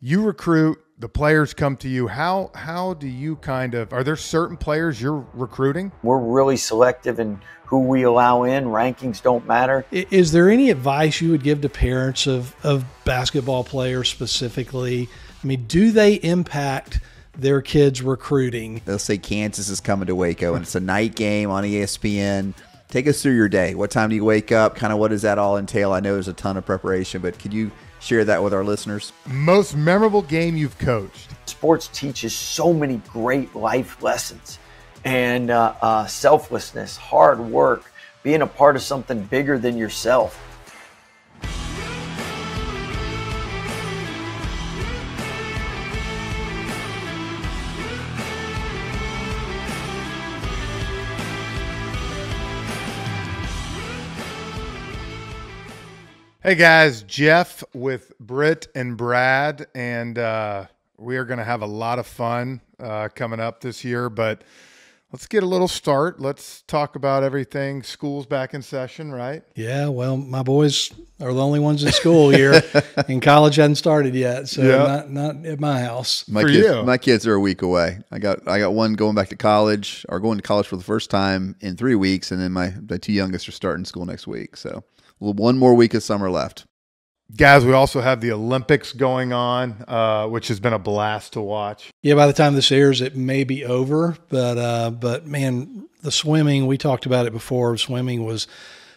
you recruit, the players come to you. How how do you kind of are there certain players you're recruiting? We're really selective in who we allow in. Rankings don't matter. Is there any advice you would give to parents of of basketball players specifically? I mean, do they impact their kids recruiting? They'll say Kansas is coming to Waco and it's a night game on ESPN. Take us through your day. What time do you wake up? Kind of what does that all entail? I know there's a ton of preparation, but could you share that with our listeners? Most memorable game you've coached. Sports teaches so many great life lessons and uh, uh, selflessness, hard work, being a part of something bigger than yourself. Hey guys, Jeff with Britt and Brad, and uh, we are going to have a lot of fun uh, coming up this year. But let's get a little start. Let's talk about everything. School's back in session, right? Yeah, well, my boys are the only ones in school here, and college hadn't started yet, so Yeah. not not at my house. My For kids, you. my kids are a week away. I got I got one going back to college or going to college for the first time in three weeks, and then my the two youngest are starting school next week. So one more week of summer left. Guys, we also have the Olympics going on, uh, which has been a blast to watch. Yeah, by the time this airs, it may be over, but uh, but man, the swimming we talked about it before. Swimming was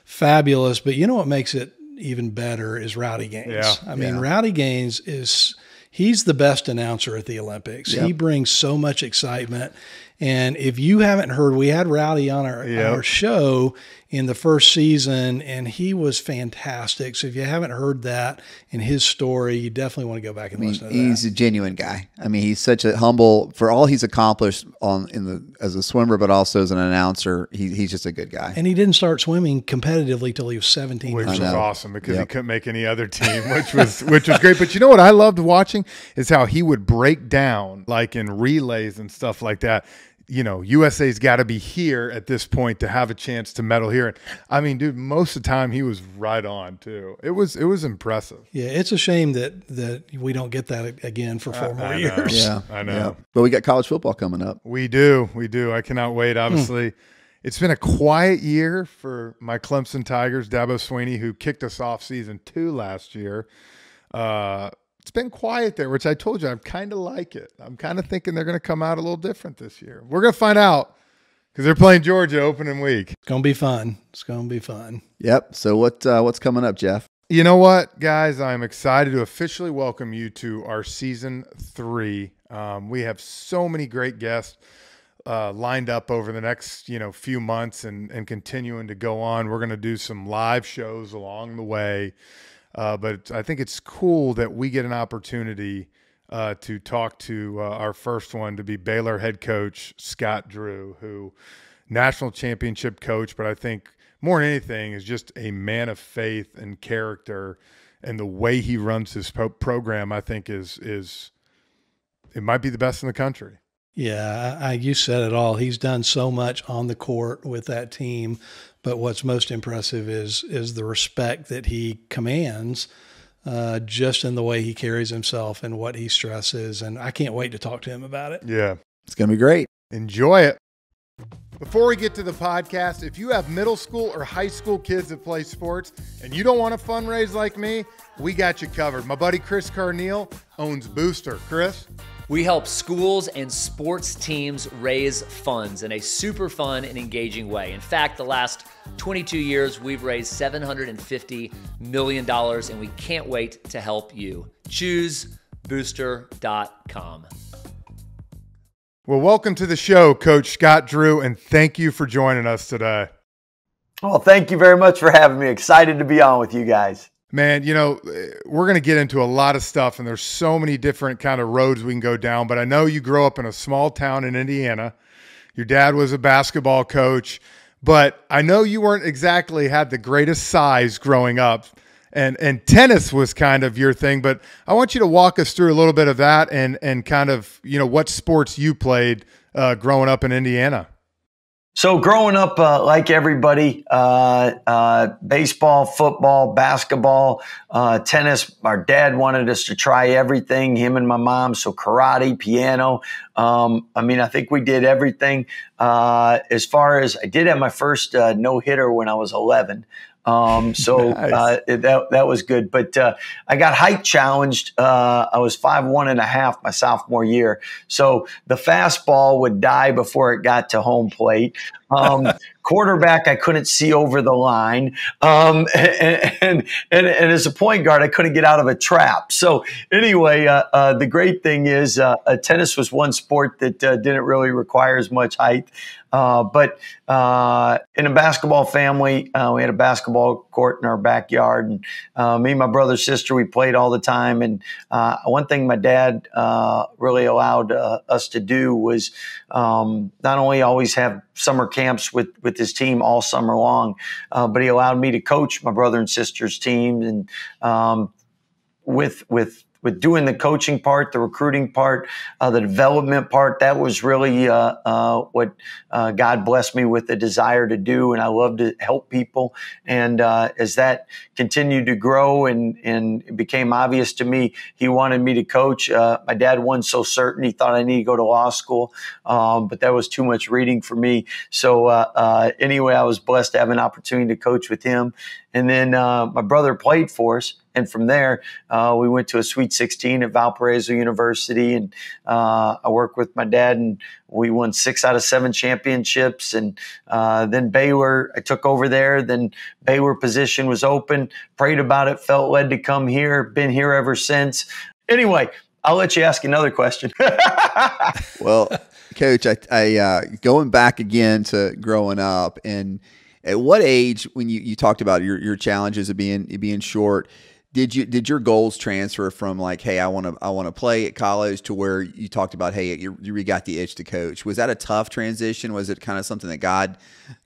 fabulous, but you know what makes it even better is Rowdy Gaines. Yeah. I mean, Yeah. Rowdy Gaines is he's the best announcer at the Olympics. He brings so much excitement. And if you haven't heard, we had Rowdy on our, Yep. our show in the first season, and he was fantastic. So if you haven't heard that in his story, you definitely want to go back and I mean, listen to he's that. a genuine guy. I mean, he's such a humble for all he's accomplished on in the as a swimmer, but also as an announcer. He, he's just a good guy. And he didn't start swimming competitively till he was 17. which years was awesome because he couldn't make any other team, which was which was great. But you know what I loved watching is how he would break down like in relays and stuff like that. You know, USA's got to be here at this point to have a chance to medal here. And I mean, dude, most of the time he was right on too. It was it was impressive. Yeah, it's a shame that that we don't get that again for four more I years. Yeah, I know. yeah. But we got college football coming up. We do. We do. I cannot wait. Obviously, it's been a quiet year for my Clemson Tigers, Dabo Swinney, who kicked us off season two last year. Uh, it's been quiet there, which I told you I kind of like it. I'm kind of thinking they're going to come out a little different this year. We're going to find out because they're playing Georgia opening week. It's gonna be fun. It's gonna be fun. Yep. So what uh, what's coming up, Jeff? You know what, guys? I'm excited to officially welcome you to our season three. Um, we have so many great guests uh, lined up over the next, you know, few months and and continuing to go on. We're going to do some live shows along the way, uh, but I think it's cool that we get an opportunity uh, to talk to uh, our first one to be Baylor head coach Scott Drew, who national championship coach, but I think more than anything is just a man of faith and character, and the way he runs his pro- program, I think is is it might be the best in the country. Yeah, I, I, you said it all. He's done so much on the court with that team, but what's most impressive is is the respect that he commands, uh, just in the way he carries himself and what he stresses. And I can't wait to talk to him about it. Yeah. It's gonna be great. Enjoy it. Before we get to the podcast, if you have middle school or high school kids that play sports and you don't want to fundraise like me, we got you covered. My buddy Chris Carneal owns Booster. Chris? We help schools and sports teams raise funds in a super fun and engaging way. In fact, the last 22 years, we've raised $750 million, and we can't wait to help you. Choose booster.com. Well, welcome to the show, Coach Scott Drew, and thank you for joining us today. Well, thank you very much for having me. Excited to be on with you guys. Man, you know, we're going to get into a lot of stuff, and there's so many different kind of roads we can go down. But I know you grew up in a small town in Indiana. Your dad was a basketball coach, but I know you weren't exactly had the greatest size growing up, and and tennis was kind of your thing. But I want you to walk us through a little bit of that, and and kind of you know what sports you played uh, growing up in Indiana. So growing up, uh, like everybody, uh, uh, baseball, football, basketball, uh, tennis. Our dad wanted us to try everything. Him and my mom. So karate, piano. Um, I mean, I think we did everything. Uh, as far as I did have my first uh, no hitter when I was 11. Um, so nice. uh, that that was good. But uh, I got height challenged. Uh, I was five one and a half my sophomore year. So the fastball would die before it got to home plate. Um, quarterback, I couldn't see over the line, um, and, and, and and as a point guard, I couldn't get out of a trap. So anyway, uh, uh, the great thing is uh, tennis was one sport that didn't really require as much height. Uh, but uh, in a basketball family, uh, we had a basketball court in our backyard, and uh, me and my brother sister we played all the time. And uh, one thing my dad really allowed us to do was um, not only always have summer camps with with his team all summer long, but he allowed me to coach my brother and sister's team and um, with with with doing the coaching part, the recruiting part, uh, the development part. That was really uh, uh, what uh, God blessed me with the desire to do, and I love to help people. And uh, as that continued to grow and and it became obvious to me, He wanted me to coach. Uh, my dad wasn't so certain; he thought I needed to go to law school, um, but that was too much reading for me. So anyway, I was blessed to have an opportunity to coach with him. And then my brother played for us. And from there, uh, we went to a Sweet 16 at Valparaiso University, and uh, I worked with my dad, and we won six out of seven championships. And uh, then Baylor, I took over there. Then Baylor position was open. Prayed about it, felt led to come here. Been here ever since. Anyway, I'll let you ask another question. well, Coach, I, I uh, going back again to growing up and at what age when you, you talked about your, your challenges of being being short did you did your goals transfer from like hey i want to i want to play at college to where you talked about hey you, you got the itch to coach was that a tough transition was it kind of something that god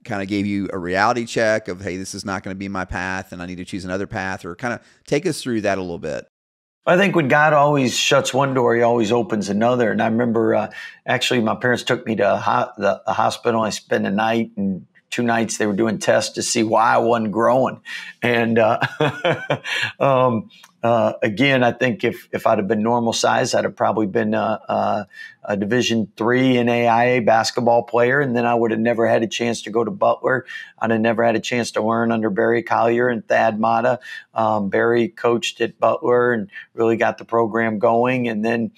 kind of gave you a reality check of hey this is not going to be my path and i need to choose another path or kind of take us through that a little bit I think when God always shuts one door, He always opens another. And I remember uh, actually, my parents took me to ho- the, the, hospital. I spent the night and two nights they were doing tests to see why I wasn't growing. And uh, um, uh, again, I think if if I'd have been normal size, I'd have probably been a, a, a Division three NAIA basketball player, and then I would have never had a chance to go to Butler. I'd have never had a chance to learn under Barry Collier and Thad Matta. Um, Barry coached at Butler and really got the program going, and then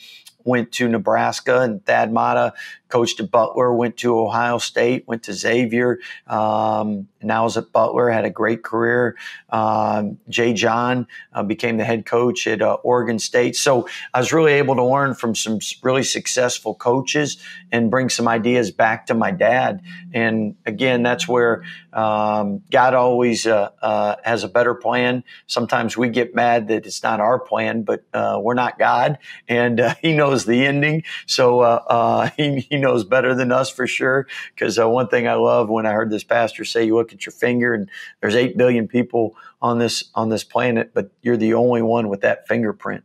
went to Nebraska, and Thad Matta coached at Butler, went to Ohio State, went to Xavier, um, now is at Butler, had a great career. Um, Jay John uh, became the head coach at uh, Oregon State. So I was really able to learn from some really successful coaches and bring some ideas back to my dad. And again, that's where um, God always uh, uh has a better plan. Sometimes we get mad that it's not our plan, but uh, we're not God, and uh, He knows the ending. So he, he knows better than us for sure. Because uh, one thing I love when I heard this pastor say, "You look at your finger, and there's eight billion people on this on this planet, but you're the only one with that fingerprint."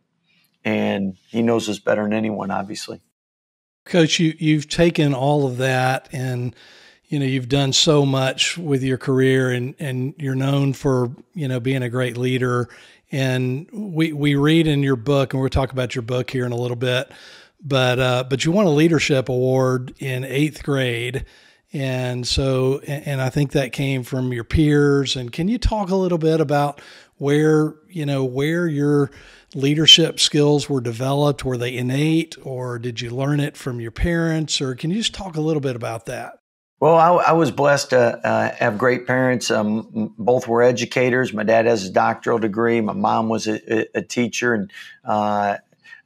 And he knows us better than anyone, obviously. Coach, you you've taken all of that and you know you've done so much with your career and and you're known for you know being a great leader and we we read in your book and we'll talk about your book here in a little bit but uh, but you won a leadership award in eighth grade, and so and I think that came from your peers. And can you talk a little bit about where you know where your leadership skills were developed? Were they innate, or did you learn it from your parents? Or can you just talk a little bit about that? Well, I, I was blessed to uh, have great parents. Um, both were educators. My dad has a doctoral degree. My mom was a, a teacher, and uh,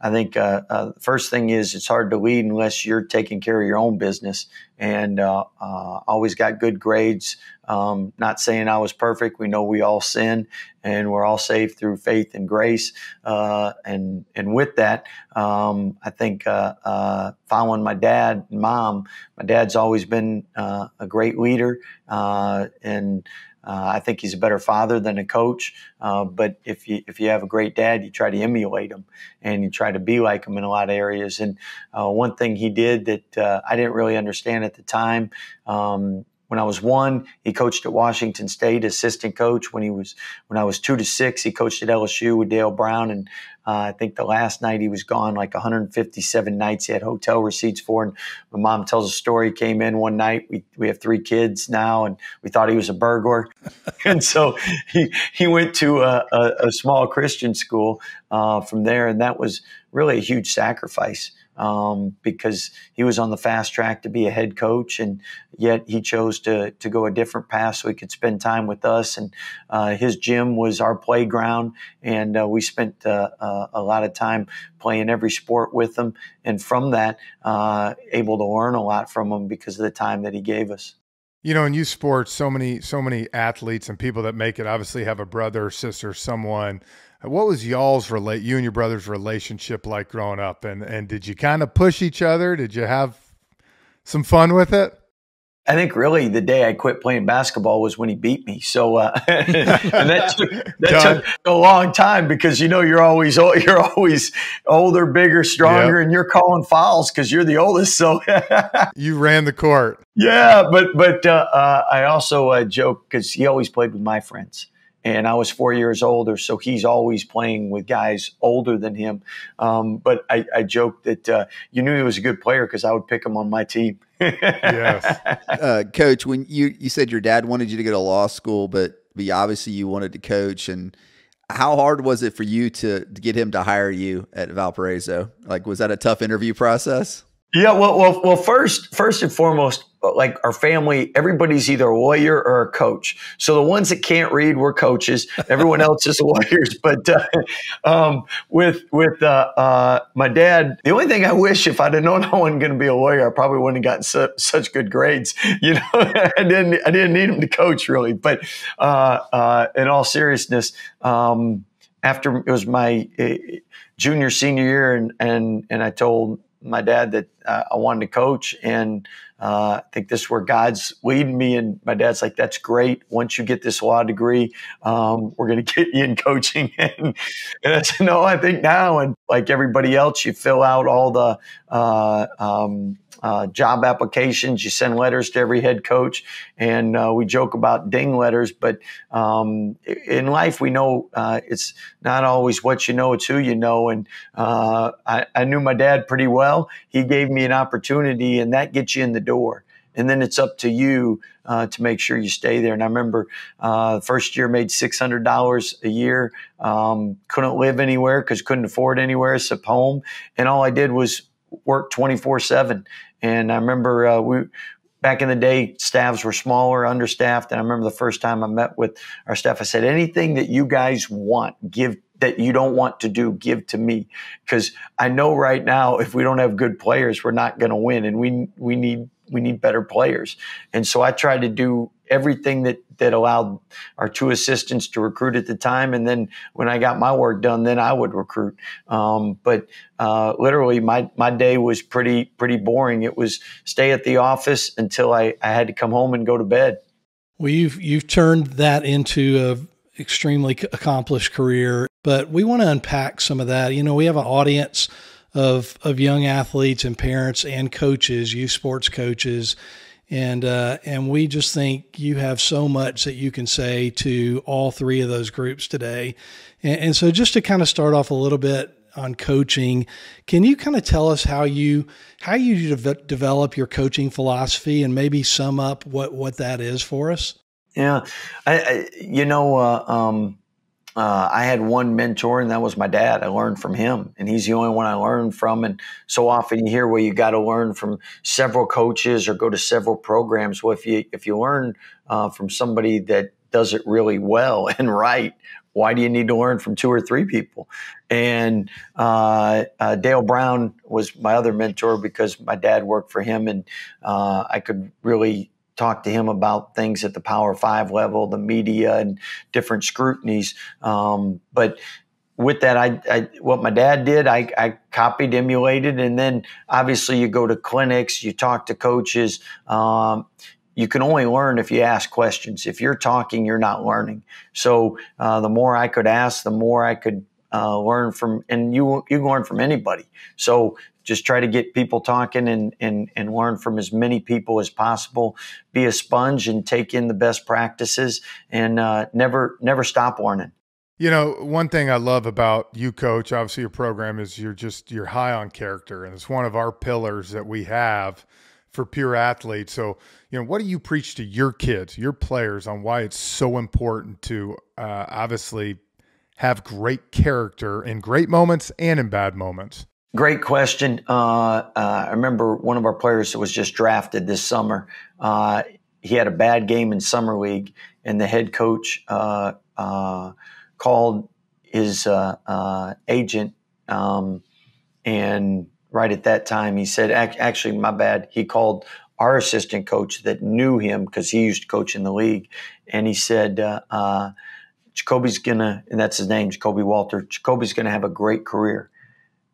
I think uh, uh, the first thing is it's hard to lead unless you're taking care of your own business. And uh, uh, always got good grades. Um, not saying I was perfect. We know we all sin, and we're all saved through faith and grace. Uh, and and with that, um, I think uh, following my dad and mom, my dad's always been a great leader, and uh, I think he's a better father than a coach. Uh, but if you if you have a great dad, you try to emulate him and you try to be like him in a lot of areas. And uh, one thing he did that uh, I didn't really understand at the time, um, when I was one. He coached at Washington State, assistant coach. When he was when I was two to six, he coached at LSU with Dale Brown. And uh, I think the last night he was gone, like 157 nights. He had hotel receipts for. And my mom tells a story. He came in one night. We we have three kids now, and we thought he was a burglar. and so he he went to a, a, a small Christian school uh, from there, and that was really a huge sacrifice um, because he was on the fast track to be a head coach, and yet he chose to to go a different path so he could spend time with us. And uh, his gym was our playground, and uh, we spent uh, uh a lot of time playing every sport with him. And from that, uh, able to learn a lot from him because of the time that he gave us. You know, in youth sports, so many so many athletes and people that make it obviously have a brother, sister, someone what was y'all's relate you and your brother's relationship like growing up? And and did you kind of push each other? Did you have some fun with it? I think really the day I quit playing basketball was when he beat me. So uh, and that, took, that took a long time because you know you're always you're always older, bigger, stronger, yep. and you're calling fouls because you're the oldest. So you ran the court. Yeah, but but uh, uh, I also uh, joke because he always played with my friends and I was four years older, so he's always playing with guys older than him. Um, but I, I joked that uh, you knew he was a good player because I would pick him on my team. yes, uh, Coach. When you you said your dad wanted you to go to law school, but but obviously you wanted to coach, and how hard was it for you to, to get him to hire you at Valparaiso? Like, was that a tough interview process? Yeah, well, well, well. First, first and foremost, like our family, everybody's either a lawyer or a coach. So the ones that can't read, we're coaches. Everyone else is lawyers. But uh, um, with with uh, uh, my dad, the only thing I wish if I'd have known I wasn't going to be a lawyer, I probably wouldn't have gotten su- such good grades. You know, I didn't I didn't need him to coach really. But uh, uh, in all seriousness, um, after it was my uh, junior senior year, and and and I told my dad that uh, I wanted to coach, and uh, I think this is where God's leading me. And my dad's like, "That's great. Once you get this law degree, um, we're going to get you in coaching." and, and, I said, "No, I think now." And like everybody else, you fill out all the uh, um, uh, job applications. You send letters to every head coach, and uh, we joke about ding letters. But um, in life, we know uh, it's not always what you know; it's who you know. And uh, I, I, knew my dad pretty well. He gave me an opportunity, and that gets you in the door. And then it's up to you uh, to make sure you stay there. And I remember uh, first year made six hundred dollars a year. Um, couldn't live anywhere because couldn't afford anywhere except home. And all I did was work twenty four seven. And I remember uh, we back in the day, staffs were smaller, understaffed. And I remember the first time I met with our staff, I said, anything that you guys want, give that you don't want to do, give to me. Because I know right now, if we don't have good players, we're not going to win. And we, we need, we need better players. And so I tried to do everything that that allowed our two assistants to recruit at the time. And then when I got my work done, then I would recruit. Um, but uh, literally, my my day was pretty pretty boring. It was stay at the office until I, I had to come home and go to bed. Well, you've you've turned that into a extremely accomplished career. But we want to unpack some of that. You know, we have an audience of of young athletes and parents and coaches, youth sports coaches and uh, and we just think you have so much that you can say to all three of those groups today. And, and so, just to kind of start off a little bit on coaching, can you kind of tell us how you how you de- develop your coaching philosophy and maybe sum up what what that is for us? Yeah, I, I you know. Uh, um, uh, I had one mentor, and that was my dad. I learned from him, and he's the only one I learned from. And so often you hear where you got to learn from several coaches or go to several programs. Well, if you if you learn uh, from somebody that does it really well and right, why do you need to learn from two or three people? And uh, uh, Dale Brown was my other mentor because my dad worked for him, and uh, I could really talk to him about things at the Power Five level, the media, and different scrutinies. Um, but with that, I, I, what my dad did, I, I, copied, emulated, and then obviously you go to clinics, you talk to coaches. Um, you can only learn if you ask questions. If you're talking, you're not learning. So uh, the more I could ask, the more I could uh, learn from, and you you learn from anybody. So just try to get people talking and, and, and learn from as many people as possible. Be a sponge and take in the best practices and uh, never, never stop learning. You know, one thing I love about you, coach, obviously your program is you're just you're high on character, and it's one of our pillars that we have for pure athletes. So, you know, what do you preach to your kids, your players, on why it's so important to uh, obviously have great character in great moments and in bad moments? Great question. Uh, uh, I remember one of our players that was just drafted this summer. Uh, he had a bad game in summer league, and the head coach uh, uh, called his uh, agent, um, and right at that time he said, "Actually, my bad." He called our assistant coach that knew him because he used to coach in the league, and he said, "Ja'Kobe's gonna," and that's his name, Ja'Kobe Walter. Ja'Kobe's gonna have a great career.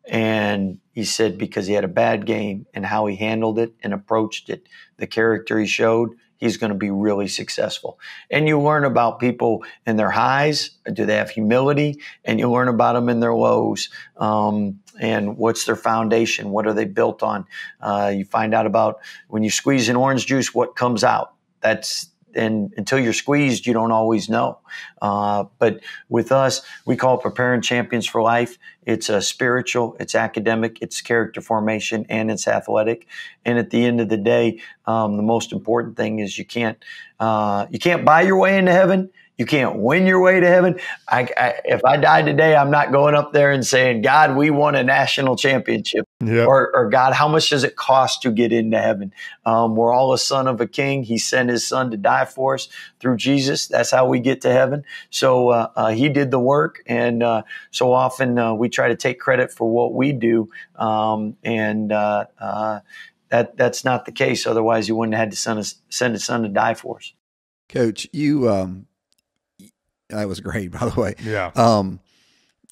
And he said because he had a bad game and how he handled it and approached it, the character he showed, he's going to be really successful. And you learn about people in their highs. Do they have humility? And you learn about them in their lows. Um, and what's their foundation? What are they built on? Uh, you find out about when you squeeze an orange juice, what comes out. That's and until you're squeezed, you don't always know. Uh, but with us, we call it preparing champions for life. It's a spiritual, it's academic, it's character formation, and it's athletic. And at the end of the day, um, the most important thing is you can't uh, you can't buy your way into heaven. You can't win your way to heaven. I, I, if I die today, I'm not going up there and saying, God, we won a national championship. Yep. Or, or, God, how much does it cost to get into heaven? Um, we're all a son of a king. He sent his son to die for us through Jesus. That's how we get to heaven. So uh, uh, he did the work. And uh, so often uh, we try to take credit for what we do. Um, and uh, uh, that, that's not the case. Otherwise, he wouldn't have had to send, us, send his son to die for us. Coach, you um, that was great, by the way. Yeah. Um,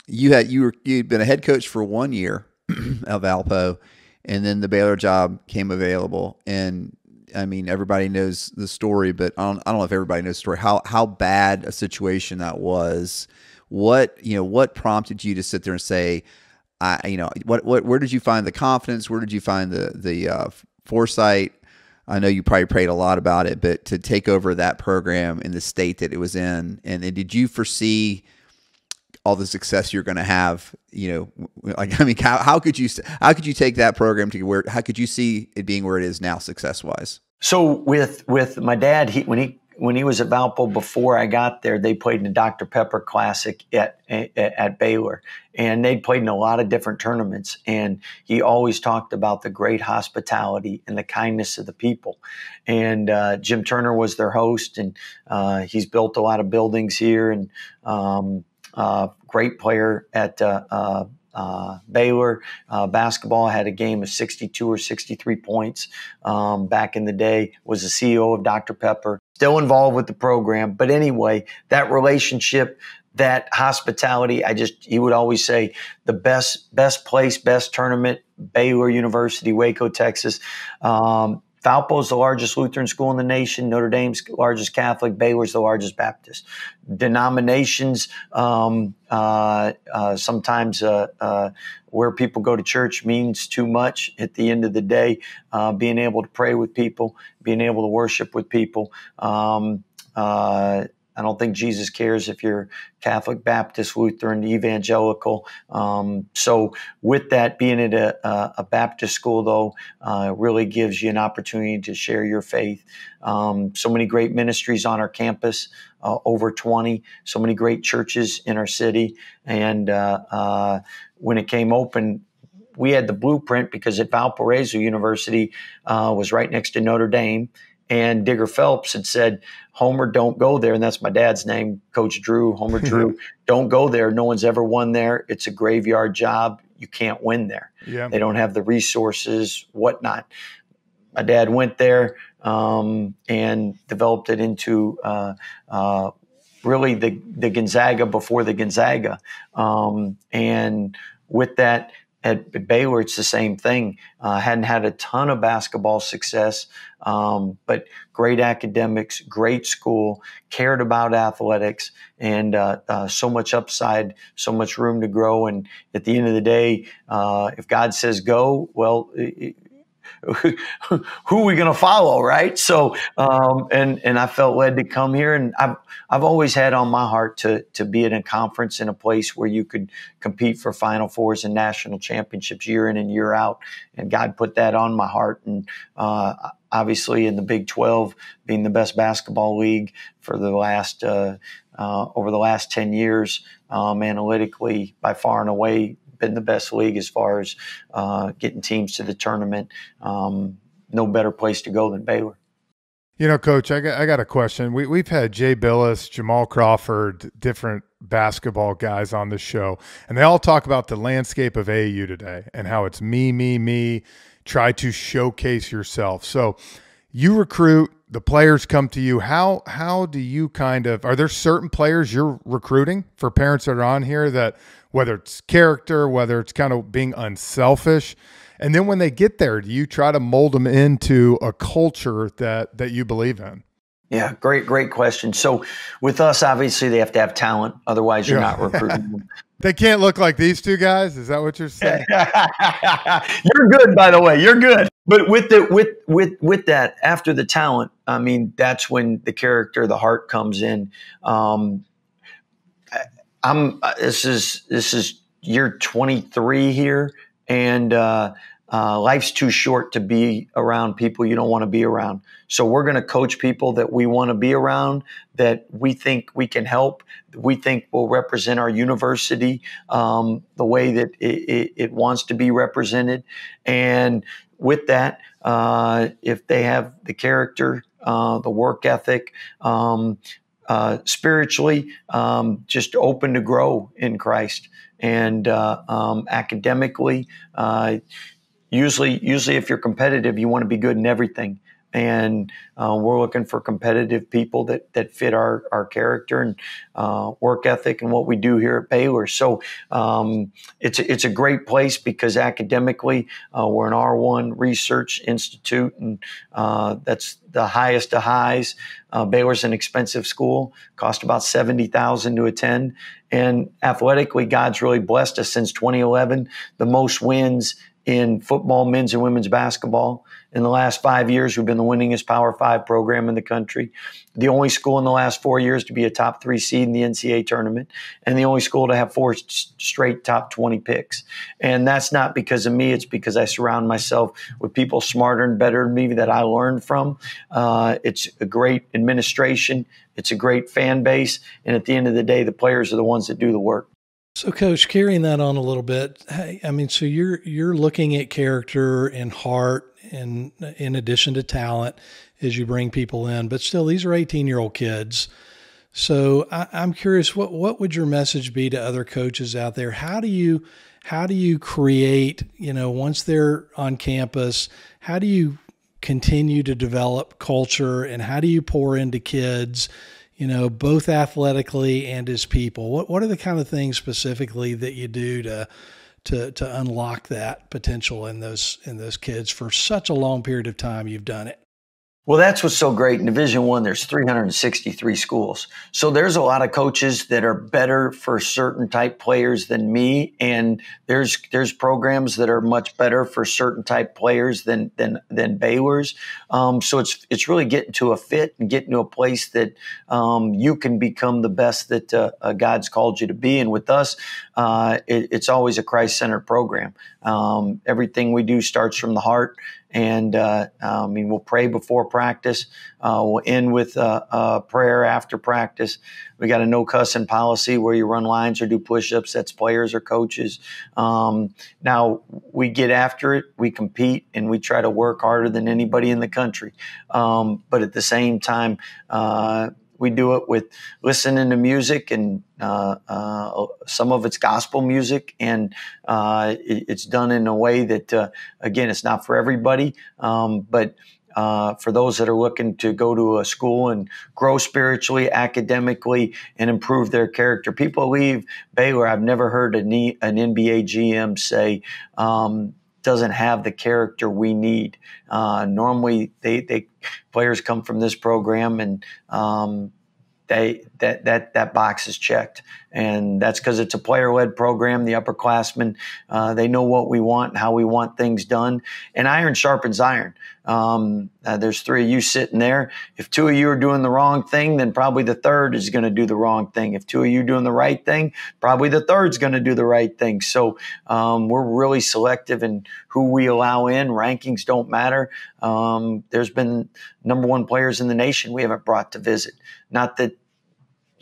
you had you were you'd been a head coach for one year of Valpo, and then the Baylor job came available. And I mean, everybody knows the story, but I don't, I don't know if everybody knows the story. How how bad a situation that was. What you know, what prompted you to sit there and say, I you know, what what where did you find the confidence? Where did you find the the uh, foresight? I know you probably prayed a lot about it, but to take over that program in the state that it was in, and, and did you foresee all the success you're going to have? You know, like I mean, how, how could you how could you take that program to where? How could you see it being where it is now, success wise? So with with my dad, he when he when he was at Valpo before I got there, they played in the Dr. Pepper Classic at, at, at Baylor, and they'd played in a lot of different tournaments. And he always talked about the great hospitality and the kindness of the people. And uh, Jim Turner was their host, and uh, he's built a lot of buildings here. And um, uh, great player at uh, uh, uh, Baylor uh, basketball had a game of 62 or 63 points um, back in the day. Was the CEO of Dr. Pepper, still involved with the program. But anyway, that relationship, that hospitality, I just he would always say the best best place, best tournament, Baylor University, Waco, Texas. Um, Valpo is the largest Lutheran school in the nation. Notre Dame's largest Catholic. Baylor's the largest Baptist. Denominations, um, uh, uh, sometimes uh, uh where people go to church means too much. At the end of the day, uh, being able to pray with people, being able to worship with people. Um, uh, I don't think Jesus cares if you're Catholic, Baptist, Lutheran, evangelical. Um, so, with that, being at a, a Baptist school, though, uh, really gives you an opportunity to share your faith. Um, so many great ministries on our campus, uh, over 20, so many great churches in our city. And uh, uh when it came open, we had the blueprint because at Valparaiso University uh, was right next to Notre Dame and Digger Phelps had said, Homer, don't go there. And that's my dad's name, Coach Drew, Homer Drew. don't go there. No one's ever won there. It's a graveyard job. You can't win there. Yeah. They don't have the resources, whatnot. My dad went there um, and developed it into uh, uh, really the, the Gonzaga before the Gonzaga. Um, and with that, at Baylor, it's the same thing. Uh, hadn't had a ton of basketball success, um, but great academics, great school, cared about athletics, and uh, uh, so much upside, so much room to grow. And at the end of the day, uh, if God says go, well, it, who are we going to follow, right? So, um, and and I felt led to come here, and I've I've always had on my heart to to be at a conference in a place where you could compete for Final Fours and national championships year in and year out, and God put that on my heart, and uh, obviously in the Big Twelve, being the best basketball league for the last uh, uh, over the last ten years, um, analytically by far and away been the best league as far as uh, getting teams to the tournament. Um, no better place to go than Baylor. You know, Coach, I got, I got a question. We, we've had Jay Bilas, Jamal Crawford, different basketball guys on the show, and they all talk about the landscape of AAU today and how it's me, me, me. Try to showcase yourself. So you recruit, the players come to you. How how do you kind of are there certain players you're recruiting for parents that are on here that whether it's character, whether it's kind of being unselfish. And then when they get there, do you try to mold them into a culture that that you believe in? Yeah, great, great question. So with us, obviously they have to have talent, otherwise you're yeah. not recruiting them. they can't look like these two guys. Is that what you're saying? you're good, by the way. You're good. But with the with with with that, after the talent, I mean, that's when the character, the heart comes in. Um, I'm uh, this is this is year 23 here, and uh, uh, life's too short to be around people you don't want to be around. So we're going to coach people that we want to be around, that we think we can help, we think will represent our university um, the way that it, it, it, wants to be represented, and with that, uh, if they have the character, uh, the work ethic, um, uh, spiritually, um, just open to grow in Christ, and uh, um, academically. Uh, usually, usually, if you're competitive, you want to be good in everything and uh, we're looking for competitive people that that fit our our character and uh, work ethic and what we do here at Baylor. So um, it's a, it's a great place because academically uh, we're an R1 research institute and uh, that's the highest of highs. Uh, Baylor's an expensive school, cost about seventy thousand to attend, and athletically, God's really blessed us since 2011. The most wins in football, men's and women's basketball. In the last five years, we've been the winningest Power Five program in the country. The only school in the last four years to be a top three seed in the NCAA tournament, and the only school to have four straight top 20 picks. And that's not because of me, it's because I surround myself with people smarter and better than me that I learned from. Uh, it's a great administration, it's a great fan base, and at the end of the day, the players are the ones that do the work. So, Coach, carrying that on a little bit, hey, I mean, so you're you're looking at character and heart, and in addition to talent, as you bring people in, but still, these are 18 year old kids. So, I, I'm curious, what what would your message be to other coaches out there? How do you how do you create, you know, once they're on campus, how do you continue to develop culture, and how do you pour into kids? you know, both athletically and as people? What what are the kind of things specifically that you do to to to unlock that potential in those in those kids for such a long period of time you've done it? Well, that's what's so great. In Division One, there's 363 schools, so there's a lot of coaches that are better for certain type players than me, and there's there's programs that are much better for certain type players than than than Baylor's. Um, so it's it's really getting to a fit and getting to a place that um, you can become the best that uh, uh, God's called you to be. And with us, uh, it, it's always a Christ centered program. Um, everything we do starts from the heart and uh, I mean, we'll pray before practice. Uh, we'll end with a prayer after practice. We got a no cussing policy where you run lines or do push-ups. That's players or coaches. Um, now we get after it. We compete and we try to work harder than anybody in the country. Um, but at the same time, uh, we do it with listening to music and uh, uh, some of it's gospel music, and uh, it, it's done in a way that, uh, again, it's not for everybody, um, but uh, for those that are looking to go to a school and grow spiritually, academically, and improve their character. People leave Baylor. I've never heard an, an NBA GM say, um, doesn't have the character we need. Uh, normally, they, they players come from this program and um, they that that that box is checked, and that's because it's a player-led program. The upperclassmen uh, they know what we want, how we want things done, and iron sharpens iron. Um, uh, there's three of you sitting there. If two of you are doing the wrong thing, then probably the third is going to do the wrong thing. If two of you are doing the right thing, probably the third's going to do the right thing. So um, we're really selective in who we allow in. Rankings don't matter. Um, there's been number one players in the nation we haven't brought to visit. Not that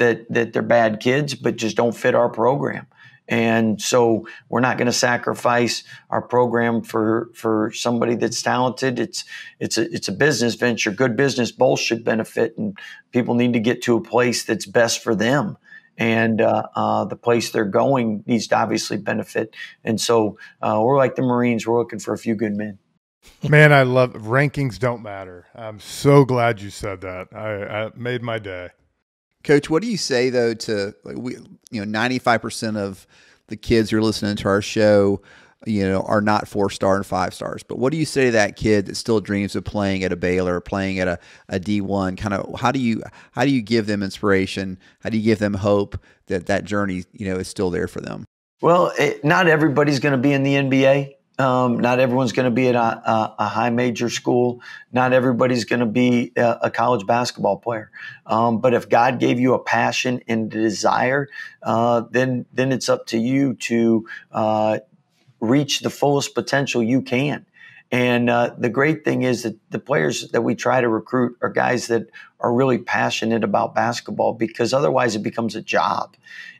that that they're bad kids, but just don't fit our program. And so we're not going to sacrifice our program for for somebody that's talented. It's it's a it's a business venture. Good business both should benefit, and people need to get to a place that's best for them. And uh, uh, the place they're going needs to obviously benefit. And so uh, we're like the Marines. We're looking for a few good men. Man, I love rankings. Don't matter. I'm so glad you said that. I, I made my day. Coach, what do you say though to like we you know ninety five percent of the kids who are listening to our show, you know, are not four star and five stars. But what do you say to that kid that still dreams of playing at a Baylor, playing at a, a D one? Kind of how do you how do you give them inspiration? How do you give them hope that that journey you know is still there for them? Well, it, not everybody's going to be in the NBA. Um, not everyone's going to be at a, a, high major school. Not everybody's going to be a, a, college basketball player. Um, but if God gave you a passion and a desire, uh, then then it's up to you to uh, reach the fullest potential you can. And uh, the great thing is that the players that we try to recruit are guys that are really passionate about basketball because otherwise it becomes a job.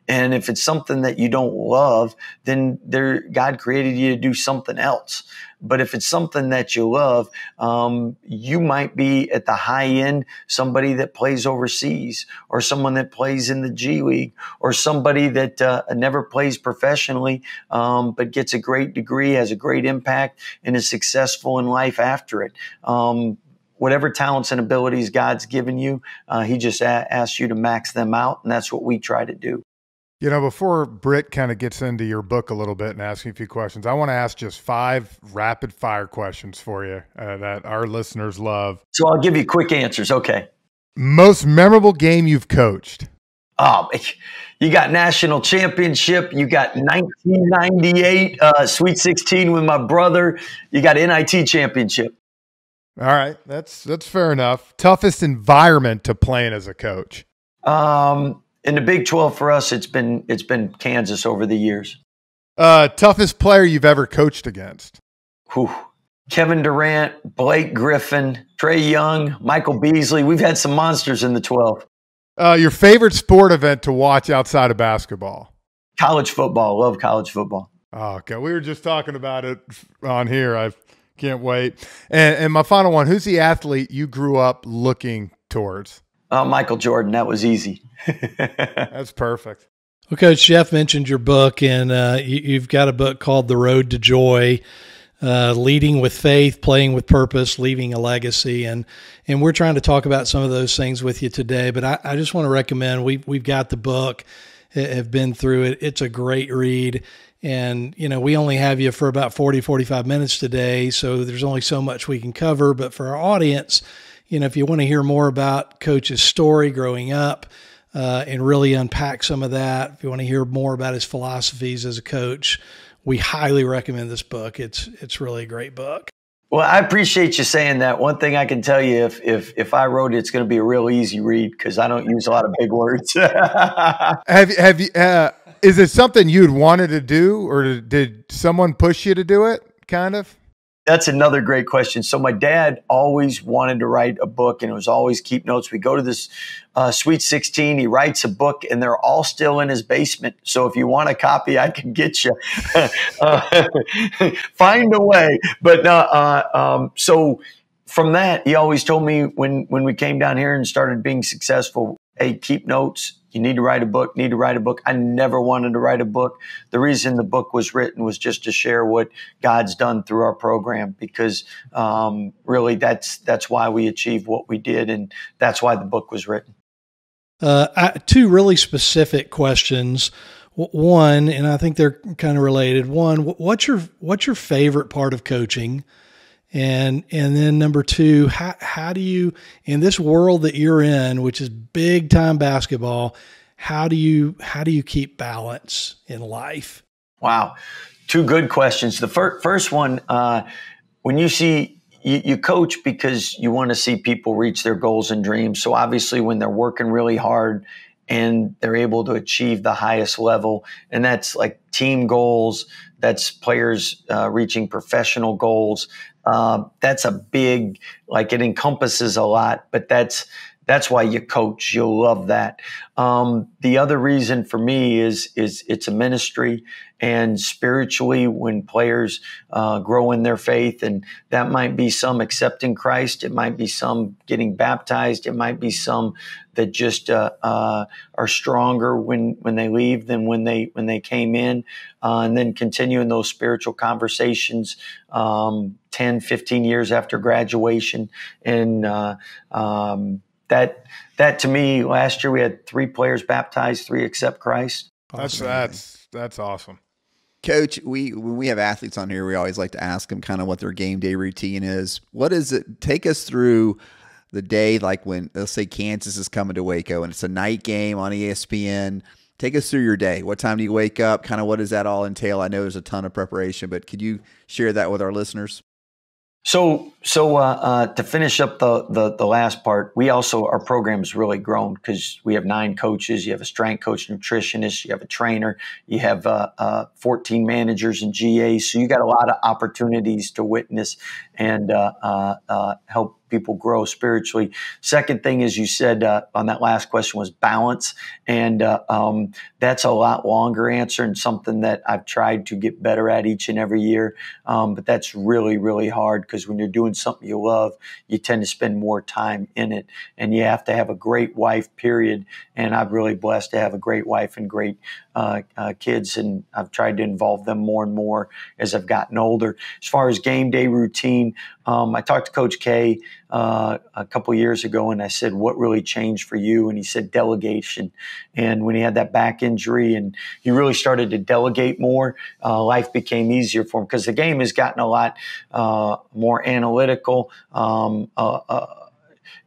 And if it's something that you don't love, then there, God created you to do something else. But if it's something that you love, um, you might be at the high end, somebody that plays overseas, or someone that plays in the G League, or somebody that uh, never plays professionally, um, but gets a great degree, has a great impact, and is successful in life after it. Um, whatever talents and abilities God's given you, uh, He just a- asks you to max them out, and that's what we try to do. You know, before Britt kind of gets into your book a little bit and asking a few questions, I want to ask just five rapid fire questions for you uh, that our listeners love. So I'll give you quick answers. Okay. Most memorable game you've coached? Oh, you got national championship. You got 1998 uh, Sweet 16 with my brother. You got NIT championship. All right, that's that's fair enough. Toughest environment to play in as a coach? Um, in the Big 12 for us, it's been it's been Kansas over the years. Uh, toughest player you've ever coached against? Whew. Kevin Durant, Blake Griffin, Trae Young, Michael Beasley. We've had some monsters in the 12. Uh, your favorite sport event to watch outside of basketball? College football. Love college football. Oh, okay. We were just talking about it on here. I can't wait. And, and my final one who's the athlete you grew up looking towards? Uh, Michael Jordan. That was easy. That's perfect. Well, Coach Jeff mentioned your book, and uh, you, have got a book called The Road to Joy. Uh, leading with faith, playing with purpose, leaving a legacy, and and we're trying to talk about some of those things with you today. But I, I just want to recommend we've we've got the book, have been through it. It's a great read, and you know we only have you for about 40, 45 minutes today, so there's only so much we can cover. But for our audience, you know, if you want to hear more about Coach's story growing up uh, and really unpack some of that, if you want to hear more about his philosophies as a coach, we highly recommend this book. It's it's really a great book. Well, I appreciate you saying that. One thing I can tell you, if if if I wrote it, it's going to be a real easy read because I don't use a lot of big words. have you have you? Uh, is it something you'd wanted to do, or did someone push you to do it? Kind of. That's another great question. So my dad always wanted to write a book, and it was always keep notes. We go to this uh, Sweet 16. He writes a book, and they're all still in his basement. So if you want a copy, I can get you. uh, find a way. But uh, um, so from that, he always told me when when we came down here and started being successful, hey, keep notes you need to write a book, need to write a book. I never wanted to write a book. The reason the book was written was just to share what God's done through our program because um, really that's that's why we achieved what we did, and that's why the book was written. Uh, I, two really specific questions. One, and I think they're kind of related. One, what's your what's your favorite part of coaching? And and then number two, how how do you in this world that you're in, which is big time basketball, how do you how do you keep balance in life? Wow, two good questions. The fir- first one, uh, when you see you, you, coach because you want to see people reach their goals and dreams. So obviously, when they're working really hard and they're able to achieve the highest level, and that's like team goals, that's players uh, reaching professional goals. Uh, that's a big, like it encompasses a lot, but that's that's why you coach. You'll love that. Um, the other reason for me is is it's a ministry, and spiritually, when players uh, grow in their faith, and that might be some accepting Christ, it might be some getting baptized, it might be some that just uh, uh, are stronger when when they leave than when they when they came in, uh, and then continuing those spiritual conversations. Um, 10, 15 years after graduation, and uh, um, that that to me last year we had three players baptized, three accept Christ. That's that's that's awesome. Coach, we when we have athletes on here, we always like to ask them kind of what their game day routine is. What is it? Take us through the day, like when let's say Kansas is coming to Waco and it's a night game on ESPN. Take us through your day. What time do you wake up? Kind of what does that all entail? I know there's a ton of preparation, but could you share that with our listeners? So, so uh, uh, to finish up the, the, the last part, we also our program has really grown because we have nine coaches. You have a strength coach, nutritionist, you have a trainer, you have uh, uh 14 managers and GAs. So you got a lot of opportunities to witness and uh, uh, help people grow spiritually. Second thing, as you said uh, on that last question, was balance, and uh, um, that's a lot longer answer and something that I've tried to get better at each and every year. Um, but that's really, really hard because when you're doing something you love, you tend to spend more time in it, and you have to have a great wife. Period. And I'm really blessed to have a great wife and great uh, uh, kids, and I've tried to involve them more and more as I've gotten older. As far as game day routine, um, I talked to Coach K uh, a couple years ago, and I said, "What really changed for you?" And he said, "Delegation." And when he had that back injury, and he really started to delegate more, uh, life became easier for him because the game has gotten a lot uh, more analytical. Um, uh, uh,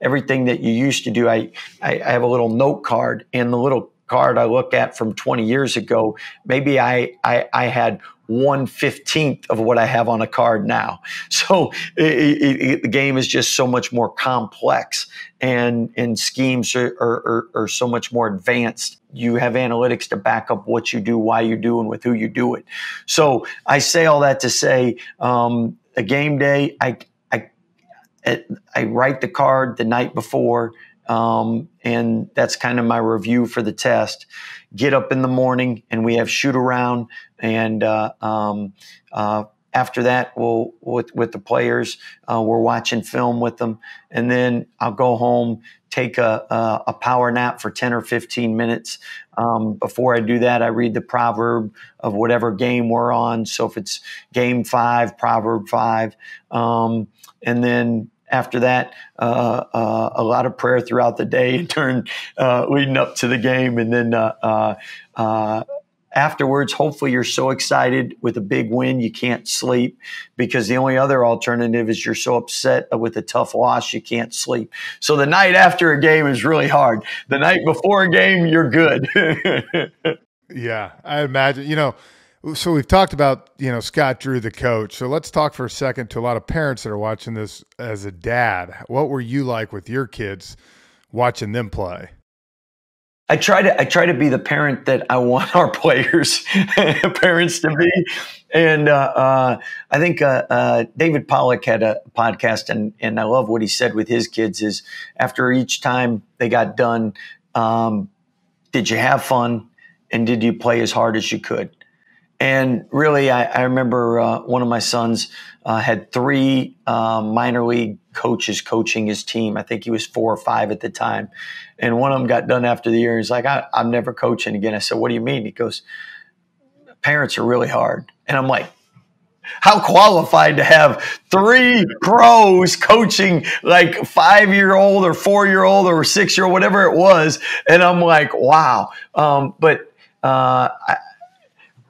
everything that you used to do, I, I, I have a little note card, and the little card I look at from 20 years ago, maybe I, I, I had one fifteenth of what I have on a card now. So it, it, it, the game is just so much more complex, and and schemes are, are, are, so much more advanced. You have analytics to back up what you do, why you do, and with who you do it. So I say all that to say, um, a game day, I I I write the card the night before. Um, and that's kind of my review for the test. Get up in the morning and we have shoot around, and uh, um, uh, after that, we'll with with the players, uh, we're watching film with them, and then I'll go home, take a, a, a power nap for ten or fifteen minutes. Um, before I do that, I read the proverb of whatever game we're on. So if it's game five, proverb five, um, and then after that, uh, uh, a lot of prayer throughout the day during uh, leading up to the game, and then uh, uh, uh, afterwards, hopefully, you're so excited with a big win you can't sleep because the only other alternative is you're so upset with a tough loss you can't sleep. So the night after a game is really hard. The night before a game, you're good. yeah, I imagine. You know so we've talked about you know Scott Drew, the coach. So let's talk for a second to a lot of parents that are watching this as a dad. What were you like with your kids watching them play? I try to I try to be the parent that I want our players parents to be, and uh, uh, I think uh, uh, David Pollack had a podcast, and and I love what he said with his kids is after each time they got done, um, did you have fun, and did you play as hard as you could? And really, I, I remember uh, one of my sons uh, had three uh, minor league coaches coaching his team. I think he was four or five at the time. And one of them got done after the year. He's like, I, I'm never coaching again. I said, What do you mean? He goes, Parents are really hard. And I'm like, how qualified to have three pros coaching like five year old or four year old or six year old, whatever it was. And I'm like, wow. Um, but uh, I,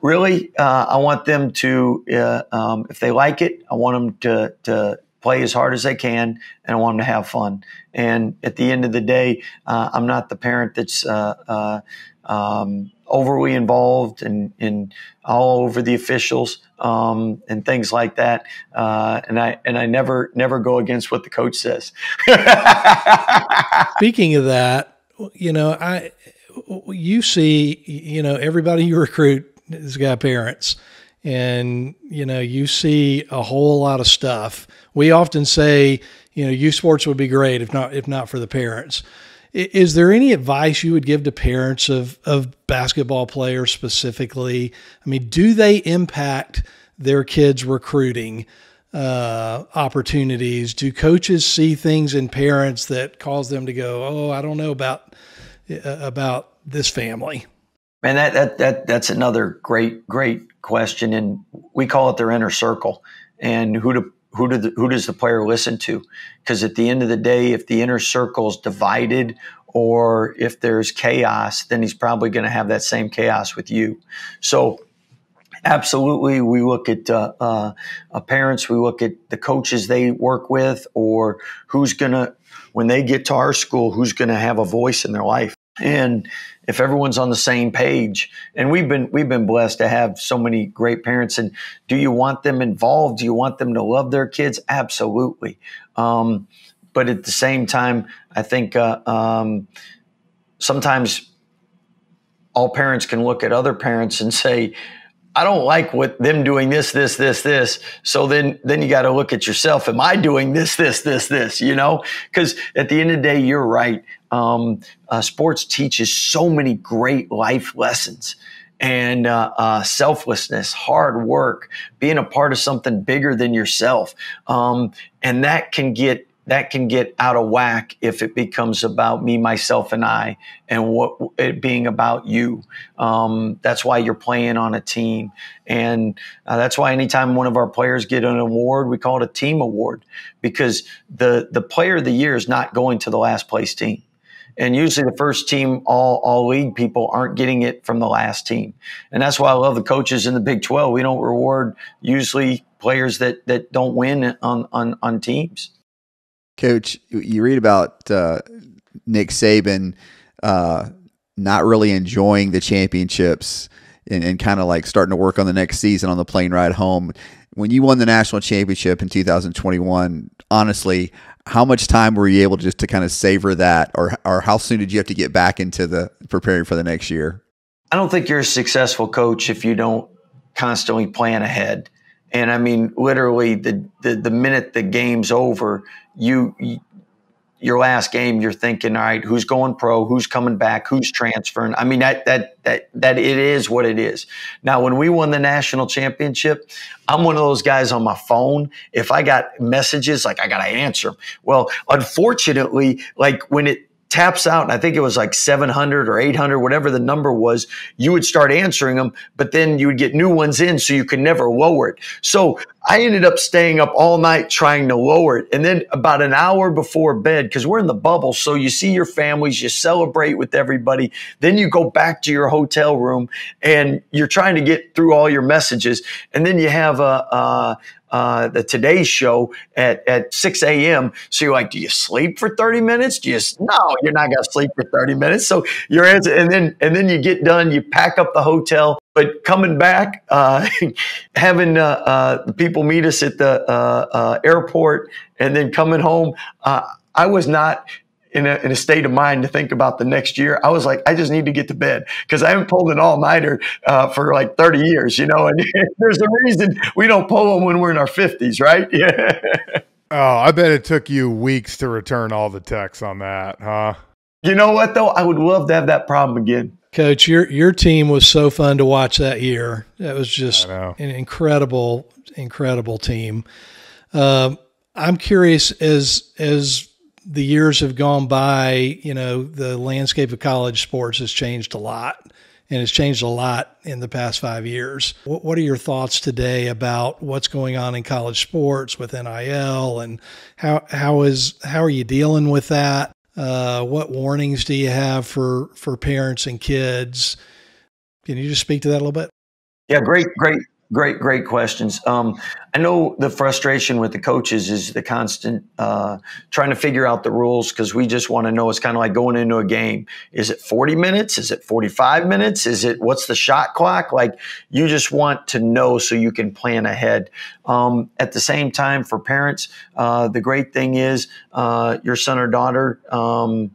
really, uh, I want them to, uh, um, if they like it, I want them to, to play as hard as they can and I want them to have fun. And at the end of the day, uh, I'm not the parent that's, uh, uh, um, overly involved and in, all over the officials um, and things like that. Uh, and I and I never never go against what the coach says. Speaking of that, you know, I you see, you know, everybody you recruit has got parents. And you know, you see a whole lot of stuff. We often say, you know, youth sports would be great if not if not for the parents. Is there any advice you would give to parents of, of basketball players specifically? I mean, do they impact their kids' recruiting uh, opportunities? Do coaches see things in parents that cause them to go, "Oh, I don't know about uh, about this family"? Man, that that that that's another great great question, and we call it their inner circle. And who to who, do the, who does the player listen to? Because at the end of the day, if the inner circle is divided or if there's chaos, then he's probably going to have that same chaos with you. So, absolutely, we look at uh, uh, uh, parents, we look at the coaches they work with, or who's going to, when they get to our school, who's going to have a voice in their life. And if everyone's on the same page and we've been we've been blessed to have so many great parents. And do you want them involved? Do you want them to love their kids? Absolutely. Um, but at the same time i think uh, um, sometimes all parents can look at other parents and say I don't like what them doing this, this, this, this. So then, then you got to look at yourself. Am I doing this, this, this, this? You know, because at the end of the day, you're right. Um, uh, sports teaches so many great life lessons and uh, uh, selflessness, hard work, being a part of something bigger than yourself, um, and that can get that can get out of whack if it becomes about me, myself, and I, and what it being about you. Um, that's why you're playing on a team, and uh, that's why anytime one of our players get an award, we call it a team award because the the player of the year is not going to the last place team. And usually the first team all all league people aren't getting it from the last team. And that's why I love the coaches in the Big 12. We don't reward usually players that that don't win on on, on teams. Coach, you read about uh, Nick Saban uh, not really enjoying the championships and, and kind of like starting to work on the next season on the plane ride home. When you won the national championship in 2021, honestly, how much time were you able just to kind of savor that, or or how soon did you have to get back into the preparing for the next year? I don't think you're a successful coach if you don't constantly plan ahead. And I mean, literally, the the, the minute the game's over, you, you your last game, you're thinking, all right, who's going pro, who's coming back, who's transferring. I mean, that that that that it is what it is. Now, when we won the national championship, I'm one of those guys on my phone. If I got messages, like I gotta answer them. Well, unfortunately, like when it taps out, and I think it was like 700 or 800, whatever the number was, you would start answering them, but then you would get new ones in, so you could never lower it. So I ended up staying up all night trying to lower it. And then about an hour before bed, because we're in the bubble, so you see your families, you celebrate with everybody. Then you go back to your hotel room and you're trying to get through all your messages. And then you have a, uh, the Today Show at, at 6 a.m. So you're like, do you sleep for 30 minutes? Do you? No, you're not gonna sleep for 30 minutes. So you're and then and then you get done, you pack up the hotel. But coming back, uh, having uh, uh, people meet us at the uh, uh, airport, and then coming home, I was not in a, in a state of mind to think about the next year. I was like, I just need to get to bed because I haven't pulled an all nighter uh, for like 30 years, you know, and there's a reason we don't pull them when we're in our 50s, right? Yeah. Oh, I bet it took you weeks to return all the texts on that, huh? You know what, though? I would love to have that problem again. Coach, your your team was so fun to watch that year. That was just an incredible, incredible team. Um, I'm curious as as the years have gone by, you know, the landscape of college sports has changed a lot and it's changed a lot in the past five years. What, what, are your thoughts today about what's going on in college sports with NIL and how how is how are you dealing with that? Uh, what warnings do you have for for parents and kids? Can you just speak to that a little bit? Yeah, great, great, Great, great questions. Um, I know the frustration with the coaches is the constant uh, trying to figure out the rules because we just want to know. It's kind of like going into a game. Is it 40 minutes? Is it 45 minutes? Is it what's the shot clock? Like you just want to know so you can plan ahead. Um, at the same time, for parents, uh, the great thing is uh, your son or daughter, um,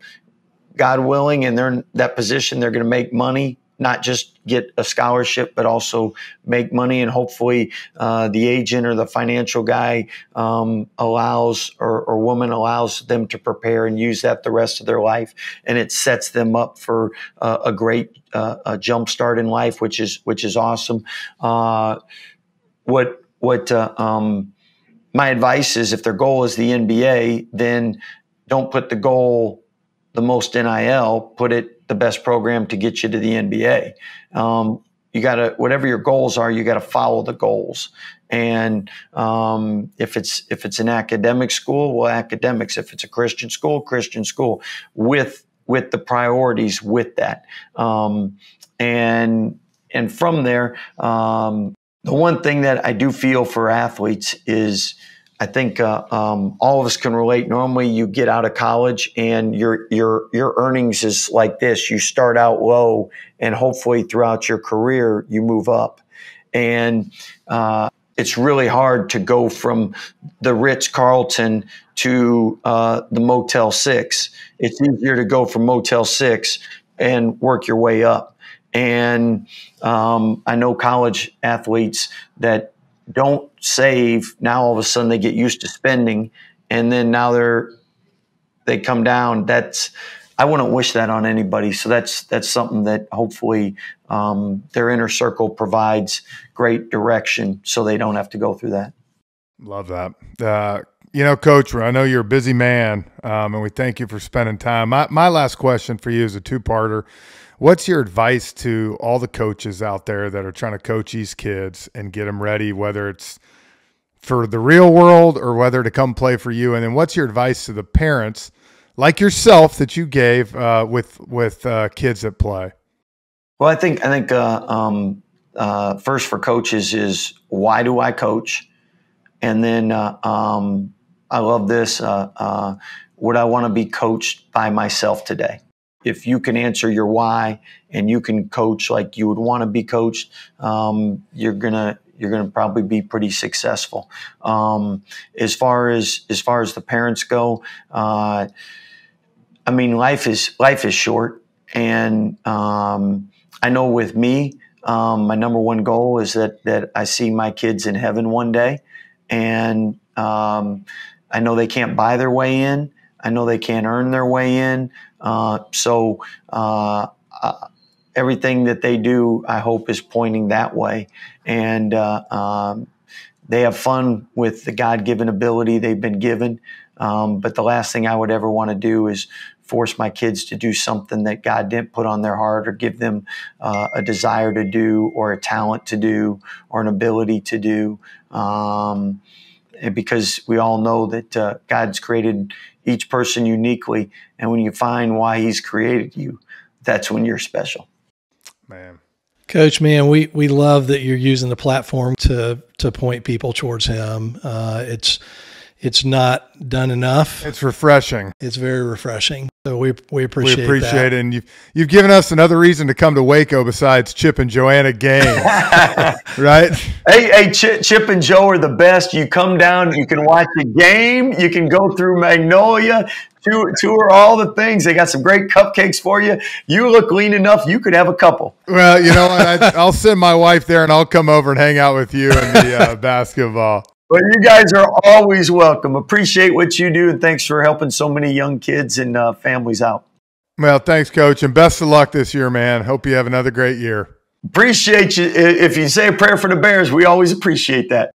God willing, and they're in that position, they're going to make money not just get a scholarship, but also make money. And hopefully, uh, the agent or the financial guy um, allows or, or woman allows them to prepare and use that the rest of their life, and it sets them up for uh, a great uh, a jump start in life, which is which is awesome. Uh, what what uh, um, my advice is, if their goal is the NBA, then don't put the goal the most NIL, put it the best program to get you to the NBA. Um, you got to whatever your goals are, you got to follow the goals. And um, if it's if it's an academic school, well, academics. If it's a Christian school, Christian school with with the priorities with that. Um, and and from there, um, the one thing that I do feel for athletes is I think uh, um, all of us can relate. Normally, you get out of college and your your your earnings is like this. You start out low, and hopefully, throughout your career, you move up. And uh, it's really hard to go from the Ritz Carlton to uh, the Motel Six. It's easier to go from Motel Six and work your way up. And um, I know college athletes that don't save, now all of a sudden they get used to spending, and then now they're they come down. That's I wouldn't wish that on anybody. So that's that's something that hopefully um, their inner circle provides great direction, so they don't have to go through that. Love that. Uh, you know, Coach, I know you're a busy man, um, and we thank you for spending time. My my last question for you is a two parter. What's your advice to all the coaches out there that are trying to coach these kids and get them ready, whether it's for the real world or whether to come play for you? And then what's your advice to the parents like yourself that you gave uh, with with uh, kids that play? Well, I think I think uh, um, uh, first for coaches is why do I coach, and then uh, um, I love this. Uh, would I want to be coached by myself today? If you can answer your why and you can coach like you would want to be coached, um, you're gonna you're gonna probably be pretty successful. Um, as far as as far as the parents go, uh, I mean life is life is short, and um, I know with me, um, my number one goal is that that I see my kids in heaven one day, and um, I know they can't buy their way in. I know they can't earn their way in. Uh, so uh, uh, everything that they do, I hope, is pointing that way. And um, they have fun with the God given ability they've been given. Um, but the last thing I would ever want to do is force my kids to do something that God didn't put on their heart or give them uh, a desire to do or a talent to do or an ability to do. Um, because we all know that uh, God's created each person uniquely. And when you find why he's created you, that's when you're special. Man. Coach, man, we, we love that you're using the platform to to point people towards him. Uh, it's it's not done enough. It's refreshing. It's very refreshing. So we we appreciate we appreciate that. it, and you've you've given us another reason to come to Waco besides Chip and Joanna Gaines, right? Hey, hey, Chip, Chip and Joe are the best. You come down, you can watch a game, you can go through Magnolia, tour, tour all the things. They got some great cupcakes for you. You look lean enough, you could have a couple. Well, you know, I, will send my wife there, and I'll come over and hang out with you and the uh, basketball. Well, you guys are always welcome. Appreciate what you do, and thanks for helping so many young kids and uh, families out. Well, thanks, coach, and best of luck this year, man. Hope you have another great year. Appreciate you. If you say a prayer for the Bears, we always appreciate that.